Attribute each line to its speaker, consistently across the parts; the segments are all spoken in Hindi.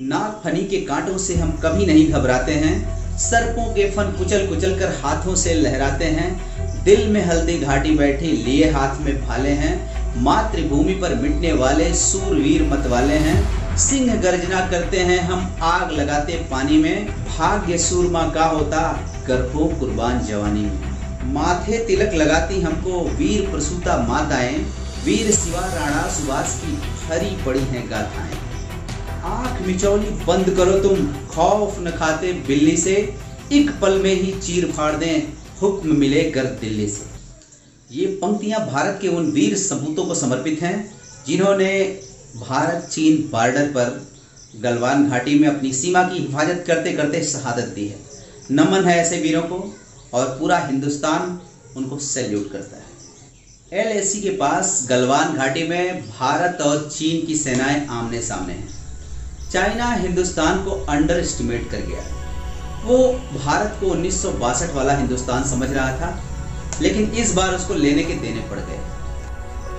Speaker 1: नाग फनी के कांटों से हम कभी नहीं घबराते हैं। सर्पों के फन कुचल कुचल कर हाथों से लहराते हैं। दिल में हल्दी घाटी बैठी लिए हाथ में भाले हैं। मातृभूमि पर मिटने वाले सूरवीर मत वाले हैं। सिंह गर्जना करते हैं हम आग लगाते पानी में। भाग्य सूरमा का होता हो कुर्बान जवानी में। माथे तिलक लगाती हमको वीर प्रसूता माताएँ। वीर शिवा राणा सुभाष की हरी पड़ी हैं गाथाएँ। आँख मिचौली बंद करो तुम, खौफ न खाते बिल्ली से। एक पल में ही चीर फाड़ दें, हुक्म मिले गर्द दिल्ली से। ये पंक्तियाँ भारत के उन वीर सपूतों को समर्पित हैं, जिन्होंने भारत चीन बॉर्डर पर गलवान घाटी में अपनी सीमा की हिफाजत करते करते शहादत दी है। नमन है ऐसे वीरों को, और पूरा हिंदुस्तान उनको सैल्यूट करता है। एलएसी के पास गलवान घाटी में भारत और चीन की सेनाएँ आमने सामने हैं। चाइना हिंदुस्तान को अंडर एस्टिमेट कर गया। वो भारत को उन्नीस सौ बासठ वाला हिंदुस्तान समझ रहा था, लेकिन इस बार उसको लेने के देने पड़ गए।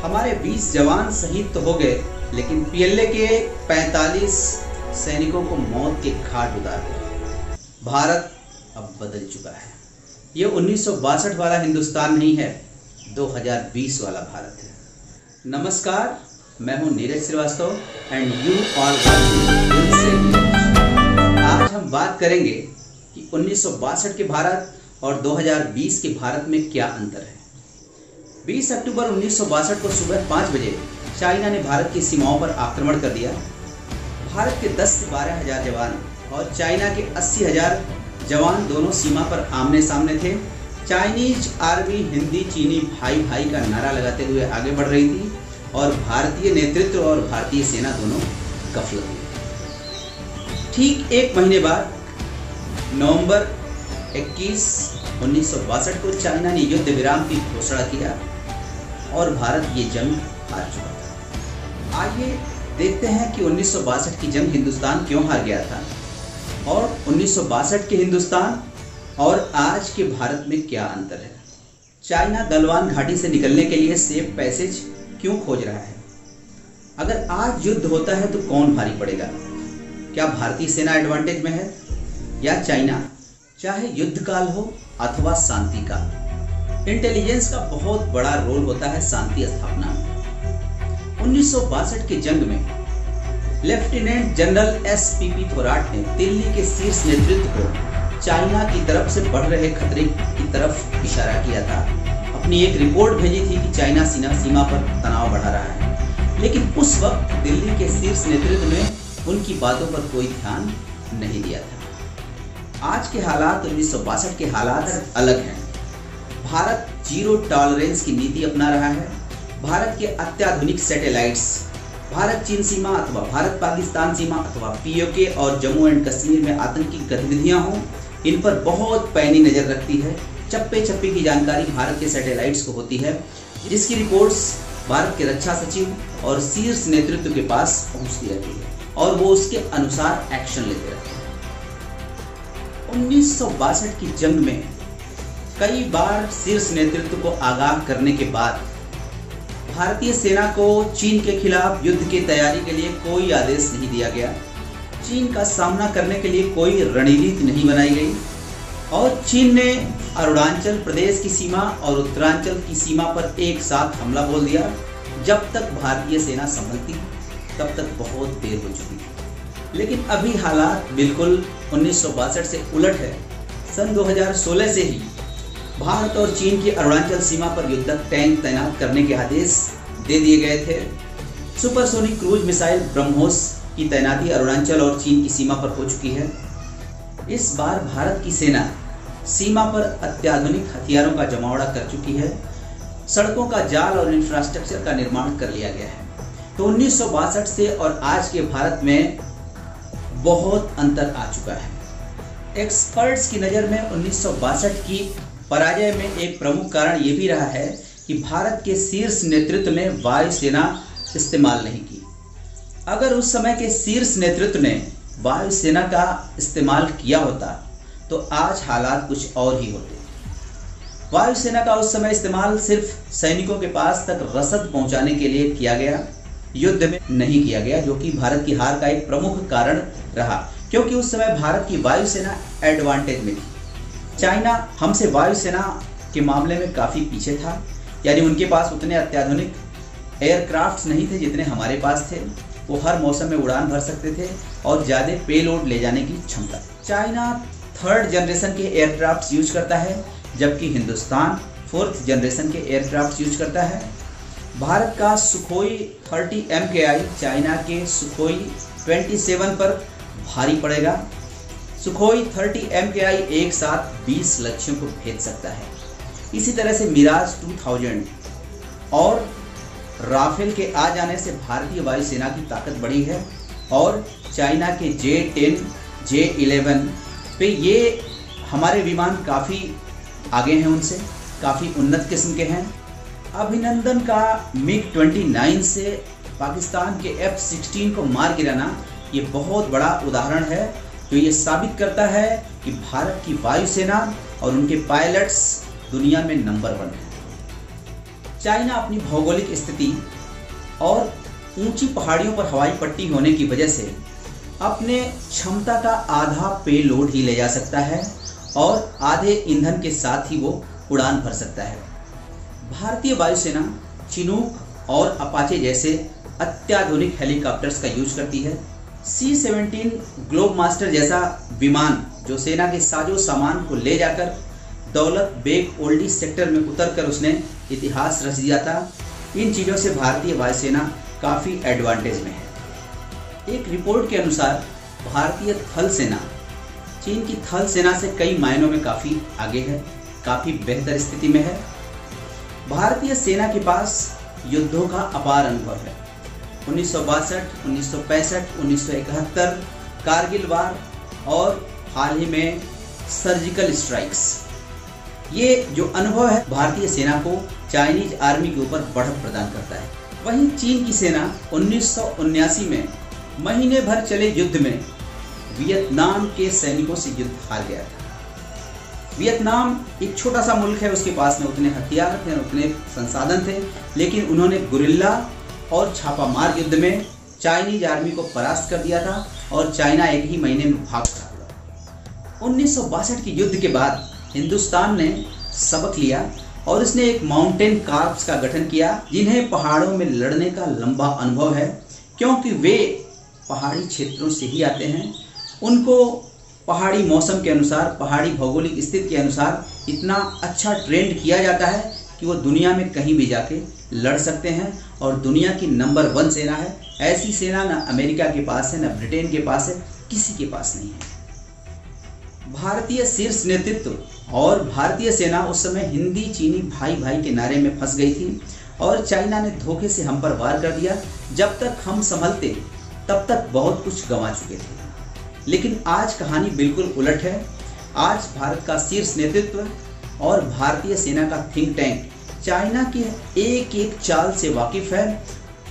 Speaker 1: हमारे 20 जवान शहीद तो हो गए, लेकिन पीएलए के 45 सैनिकों को मौत के घाट उतार दिया। भारत अब बदल चुका है। ये उन्नीस सौ बासठ वाला हिंदुस्तान नहीं है 2020 वाला भारत है। नमस्कार मैं हूँ Neeraj Shrivastava and you all आज हम बात करेंगे कि उन्नीस सौ बासठ के भारत और 2020 के भारत में क्या अंतर है। 20 अक्टूबर उन्नीस सौ बासठ को सुबह पाँच बजे चाइना ने भारत की सीमाओं पर आक्रमण कर दिया। भारत के 10 से बारह हज़ार जवान और चाइना के अस्सी हज़ार जवान दोनों सीमा पर आमने सामने थे। चाइनीज़ आर्मी, हिंदी, चीनी भाई भाई का नारा लगाते हुए आगे बढ़ रही थी। और भारतीय नेतृत्व और भारतीय सेना दोनों गफलत में ठीक एक महीने बाद, नवंबर 21 उन्नीस को चाइना ने युद्ध विराम की घोषणा किया और भारत ये जंग हार चुका था। आइए देखते हैं कि उन्नीस सौ बासठ की जंग हिंदुस्तान क्यों हार गया था और उन्नीस सौ बासठ के हिंदुस्तान और आज के भारत में क्या अंतर है? चाइना गलवान घाटी से निकलने के लिए सेफ़ पैसेज क्यों खोज रहा है? अगर आज युद्ध होता है तो कौन भारी पड़ेगा? क्या भारतीय सेना एडवांटेज में है? या चाइना? चाहे युद्ध काल हो अथवा शांति काल। इंटेलिजेंस का बहुत बड़ा रोल होता है शांति स्थापना। में उन्नीस की जंग में lieutenant general S P P Thorat ने दिल्ली के शीर्ष नेतृत्व को चाइना की तरफ़ से बढ़ रहे खतरे की तरफ़ इशारा किया था। अपनी एक रिपोर्ट भेजी थी कि चाइना सीना सीमा पर तनाव बढ़ा रहा है। लेकिन उस वक्त दिल्ली के शीर्ष नेतृत्व ने उनकी बातों पर कोई ध्यान नहीं दिया था। आज के हालात, उन्नीस सौ बासठ के हालात अलग हैं। भारत ज़ीरो टॉलरेंस की नीति अपना रहा है। भारत के अत्याधुनिक सैटेलाइट्स, भारत चीन सीमा अथवा भारत पाकिस्तान सीमा अथवा पीओके और जम्मू एंड कश्मीर में आतंकी गतिविधियाँ हों, इन पर बहुत पैनी नज़र रखती है। चप्पे चप्पे की जानकारी भारत के सैटेलाइट्स को होती है, जिसकी रिपोर्ट्स भारत के रक्षा सचिव और शीर्ष नेतृत्व के पास पहुँचती रहती है और वो उसके अनुसार एक्शन लेते रहते हैं। उन्नीस की जंग में कई बार शीर्ष नेतृत्व को आगाह करने के बाद भारतीय सेना को चीन के खिलाफ युद्ध की तैयारी के लिए कोई आदेश नहीं दिया गया। चीन का सामना करने के लिए कोई रणनीति नहीं बनाई गई। और चीन ने अरुणाचल प्रदेश की सीमा और उत्तरांचल की सीमा पर एक साथ हमला बोल दिया। जब तक भारतीय सेना संभलती तब तक बहुत देर हो चुकी थी। लेकिन अभी हालात बिल्कुल उन्नीस सौ बासठ से उलट है। सन 2016 से ही भारत और चीन की अरुणाचल सीमा पर युद्धक टैंक तैनात करने के आदेश दे दिए गए थे। सुपरसोनिक क्रूज मिसाइल ब्रह्मोस की तैनाती अरुणाचल और चीन की सीमा पर हो चुकी है। इस बार भारत की सेना सीमा पर अत्याधुनिक हथियारों का जमावड़ा कर चुकी है। सड़कों का जाल और इंफ्रास्ट्रक्चर का निर्माण कर लिया गया है। तो उन्नीस सौ बासठ से और आज के भारत में बहुत अंतर आ चुका है। एक्सपर्ट्स की नज़र में उन्नीस सौ बासठ की पराजय में एक प्रमुख कारण ये भी रहा है कि भारत के शीर्ष नेतृत्व ने वायुसेना इस्तेमाल नहीं की। अगर उस समय के शीर्ष नेतृत्व ने वायुसेना का इस्तेमाल किया होता तो आज हालात कुछ और ही होते वायुसेना का उस समय इस्तेमाल सिर्फ़ सैनिकों के पास तक रसद पहुँचाने के लिए किया गया, युद्ध में नहीं किया गया, जो कि भारत की हार का एक प्रमुख कारण रहा, क्योंकि उस समय भारत की वायुसेना एडवांटेज में थी। चाइना हमसे वायुसेना के मामले में काफ़ी पीछे था, यानी उनके पास उतने अत्याधुनिक एयरक्राफ्ट नहीं थे जितने हमारे पास थे। वो हर मौसम में उड़ान भर सकते थे और ज़्यादा पेलोड ले जाने की क्षमता। चाइना थर्ड जनरेशन के एयरक्राफ्ट यूज़ करता है, जबकि हिंदुस्तान फोर्थ जनरेशन के एयरक्राफ्ट यूज़ करता है। भारत का सुखोई 30 एम चाइना के सुखोई 27 पर भारी पड़ेगा। सुखोई 30 एम एक साथ 20 लक्ष्यों को भेज सकता है। इसी तरह से मिराज 2000 और राफेल के आ जाने से भारतीय वायुसेना की ताकत बढ़ी है और चाइना के जे टेन जे इलेवन पे ये हमारे विमान काफ़ी आगे हैं उनसे, काफ़ी उन्नत किस्म के हैं। अभिनंदन का मिग 29 से पाकिस्तान के एफ़ 16 को मार गिराना, ये बहुत बड़ा उदाहरण है। जो ये साबित करता है कि भारत की वायुसेना और उनके पायलट्स दुनिया में नंबर वन है। चाइना अपनी भौगोलिक स्थिति और ऊँची पहाड़ियों पर हवाई पट्टी होने की वजह से अपने क्षमता का आधा पे लोड ही ले जा सकता है और आधे ईंधन के साथ ही वो उड़ान भर सकता है। भारतीय वायुसेना चिनूक और अपाचे जैसे अत्याधुनिक हेलीकॉप्टर्स का यूज़ करती है। सी सेवनटीन ग्लोब मास्टर जैसा विमान जो सेना के साजो सामान को ले जाकर दौलत बेग ओल्डी सेक्टर में उतरकर उसने इतिहास रच दिया था। इन चीज़ों से भारतीय वायुसेना काफ़ी एडवांटेज में है। एक रिपोर्ट के अनुसार भारतीय थल सेना, चीन की थल सेना से कई मायनों में काफ़ी आगे है, काफ़ी बेहतर स्थिति में है। भारतीय सेना के पास युद्धों का अपार अनुभव है। उन्नीस सौ बासठ, उन्नीस सौ पैंसठ, उन्नीस सौ इकहत्तर, कारगिल वार और हाल ही में सर्जिकल स्ट्राइक्स। ये जो अनुभव है, भारतीय सेना को चाइनीज़ आर्मी के ऊपर बढ़त प्रदान करता है। वहीं चीन की सेना उन्नीस में महीने भर चले युद्ध में वियतनाम के सैनिकों से युद्ध हार गया था। वियतनाम एक छोटा सा मुल्क है, उसके पास में उतने हथियार थे उतने संसाधन थे, लेकिन उन्होंने गुरिल्ला और छापामार युद्ध में चाइनीज़ आर्मी को परास्त कर दिया था और चाइना एक ही महीने में भाग था उन्नीस सौ बासठ के युद्ध के बाद हिंदुस्तान ने सबक लिया और इसने एक माउंटेन कार्प्स का गठन किया, जिन्हें पहाड़ों में लड़ने का लंबा अनुभव है, क्योंकि वे पहाड़ी क्षेत्रों से ही आते हैं। उनको पहाड़ी मौसम के अनुसार, पहाड़ी भौगोलिक स्थिति के अनुसार इतना अच्छा ट्रेंड किया जाता है कि वो दुनिया में कहीं भी जाके लड़ सकते हैं और दुनिया की नंबर वन सेना है। ऐसी सेना ना अमेरिका के पास है, ना ब्रिटेन के पास है, किसी के पास नहीं है। भारतीय शीर्ष नेतृत्व और भारतीय सेना उस समय हिंदी, चीनी भाई भाई के नारे में फंस गई थी और चाइना ने धोखे से हम पर वार कर दिया। जब तक हम संभलते तब तक बहुत कुछ गंवा चुके थे। लेकिन आज कहानी बिल्कुल उलट है। आज भारत का शीर्ष नेतृत्व और भारतीय सेना का थिंक टैंक चाइना के एक एक चाल से वाकिफ है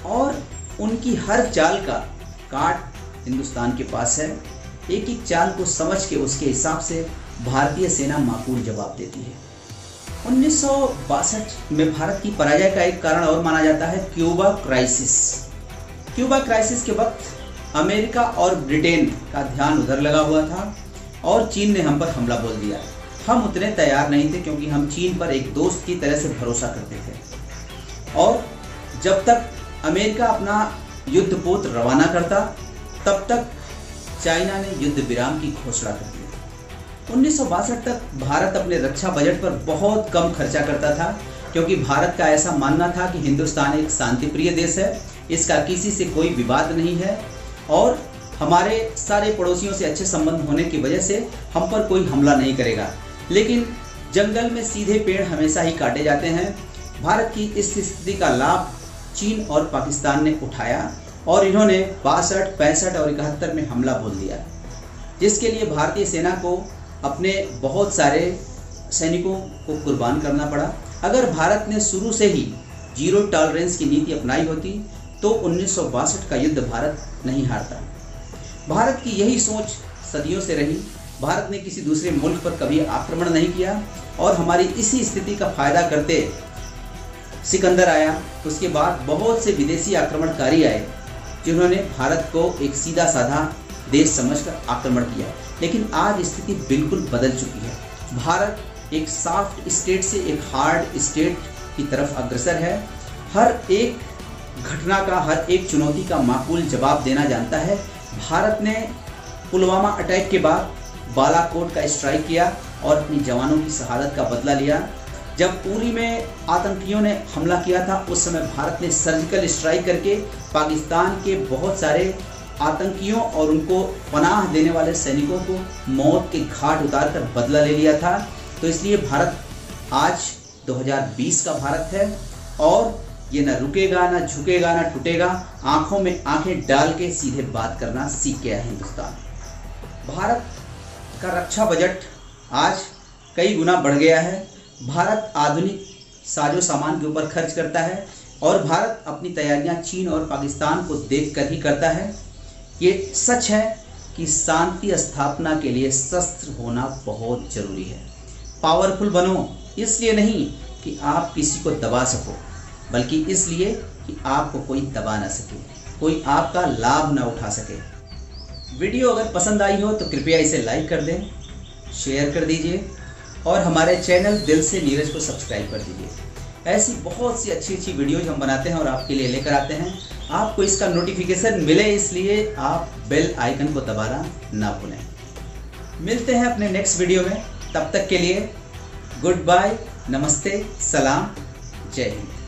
Speaker 1: और उनकी हर चाल का काट हिंदुस्तान के पास है। एक एक चाल को समझ के उसके हिसाब से भारतीय सेना माकूल जवाब देती है। उन्नीस सौ बासठ में भारत की पराजय का एक कारण और माना जाता है क्यूबा क्राइसिस। क्यूबा क्राइसिस के वक्त अमेरिका और ब्रिटेन का ध्यान उधर लगा हुआ था और चीन ने हम पर हमला बोल दिया। हम उतने तैयार नहीं थे क्योंकि हम चीन पर एक दोस्त की तरह से भरोसा करते थे। और जब तक अमेरिका अपना युद्धपोत रवाना करता, तब तक चाइना ने युद्ध विराम की घोषणा कर दी। उन्नीस सौ बासठ तक भारत अपने रक्षा बजट पर बहुत कम खर्चा करता था, क्योंकि भारत का ऐसा मानना था कि हिंदुस्तान एक शांतिप्रिय देश है इसका किसी से कोई विवाद नहीं है और हमारे सारे पड़ोसियों से अच्छे संबंध होने की वजह से हम पर कोई हमला नहीं करेगा। लेकिन जंगल में सीधे पेड़ हमेशा ही काटे जाते हैं। भारत की इस स्थिति का लाभ चीन और पाकिस्तान ने उठाया और इन्होंने बासठ, पैंसठ और इकहत्तर में हमला बोल दिया। जिसके लिए भारतीय सेना को अपने बहुत सारे सैनिकों को कुर्बान करना पड़ा। अगर भारत ने शुरू से ही ज़ीरो टॉलरेंस की नीति अपनाई होती तो उन्नीस सौ बासठ का युद्ध भारत नहीं हारता। भारत की यही सोच सदियों से रही। भारत ने किसी दूसरे मुल्क पर कभी आक्रमण नहीं किया और हमारी इसी स्थिति का फ़ायदा करते सिकंदर आया। उसके बाद बहुत से विदेशी आक्रमणकारी आए, जिन्होंने भारत को एक सीधा साधा देश समझकर आक्रमण किया। लेकिन आज स्थिति बिल्कुल बदल चुकी है। भारत एक सॉफ्ट स्टेट से एक हार्ड स्टेट की तरफ़ अग्रसर है। हर एक घटना का हर एक चुनौती का माकूल जवाब देना जानता है। भारत ने पुलवामा अटैक के बाद बालाकोट का स्ट्राइक किया और अपनी जवानों की शहादत का बदला लिया। जब पूरी में आतंकियों ने हमला किया था, उस समय भारत ने सर्जिकल स्ट्राइक करके पाकिस्तान के बहुत सारे आतंकियों और उनको पनाह देने वाले सैनिकों को मौत के घाट उतार कर बदला ले लिया था। तो इसलिए भारत आज 2020 का भारत है और ये ना रुकेगा, ना झुकेगा, ना टूटेगा। आँखों में आँखें डाल के सीधे बात करना सीख गया हिंदुस्तान। भारत का रक्षा बजट आज कई गुना बढ़ गया है। भारत आधुनिक साजो सामान के ऊपर खर्च करता है और भारत अपनी तैयारियाँ चीन और पाकिस्तान को देख कर ही करता है। ये सच है कि शांति स्थापना के लिए शस्त्र होना बहुत ज़रूरी है। पावरफुल बनो, इसलिए नहीं कि आप किसी को दबा सको। बल्कि इसलिए कि आपको कोई दबा ना सके, कोई आपका लाभ ना उठा सके। वीडियो अगर पसंद आई हो तो कृपया इसे लाइक कर दें, शेयर कर दीजिए और हमारे चैनल दिल से नीरज को सब्सक्राइब कर दीजिए। ऐसी बहुत सी अच्छी अच्छी वीडियोज़ हम बनाते हैं और आपके लिए लेकर आते हैं। आपको इसका नोटिफिकेशन मिले इसलिए आप बेल आइकन को दबाना ना भूलें। मिलते हैं अपने नेक्स्ट वीडियो में। तब तक के लिए गुड बाय नमस्ते, सलाम, जय हिंद।